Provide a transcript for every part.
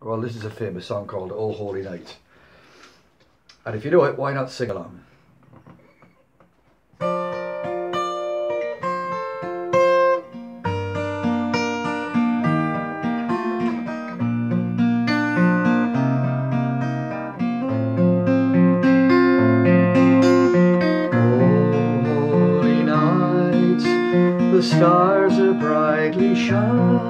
Well, this is a famous song called Oh Holy Night. And if you know it, why not sing along? the stars are brightly shining.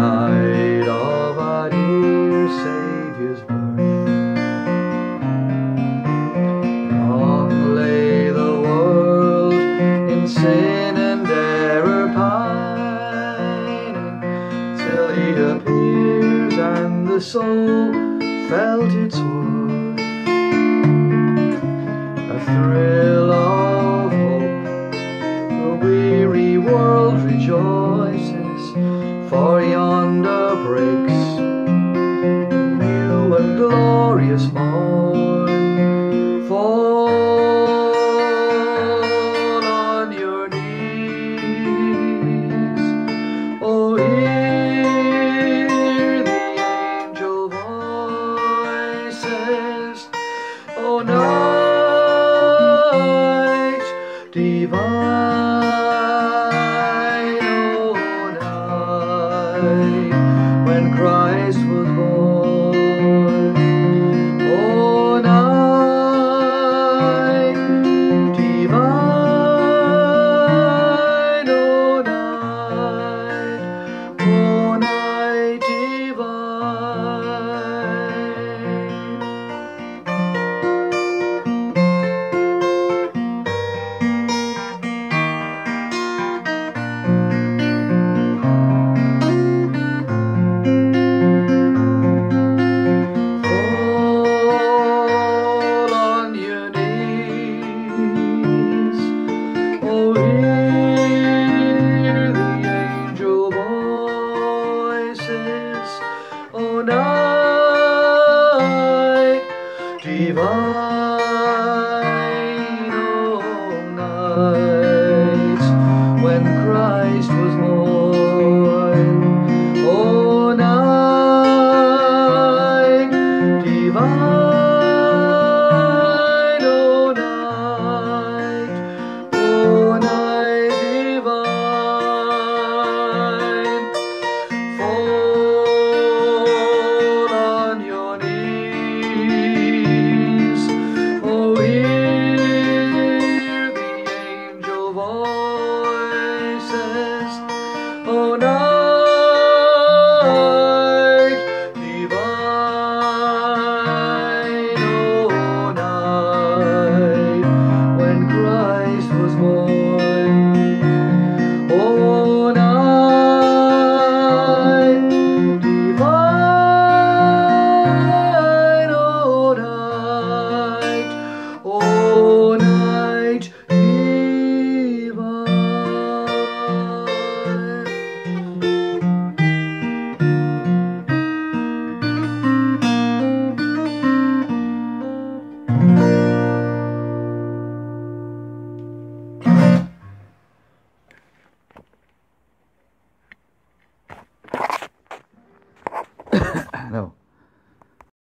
The night of our dear Saviour's birth. Long lay the world in sin and error pining, till He appears and the soul felt its worth. A thrill rejoices, for yonder breaks new and glorious morn. dance all night, divine oh O night. No.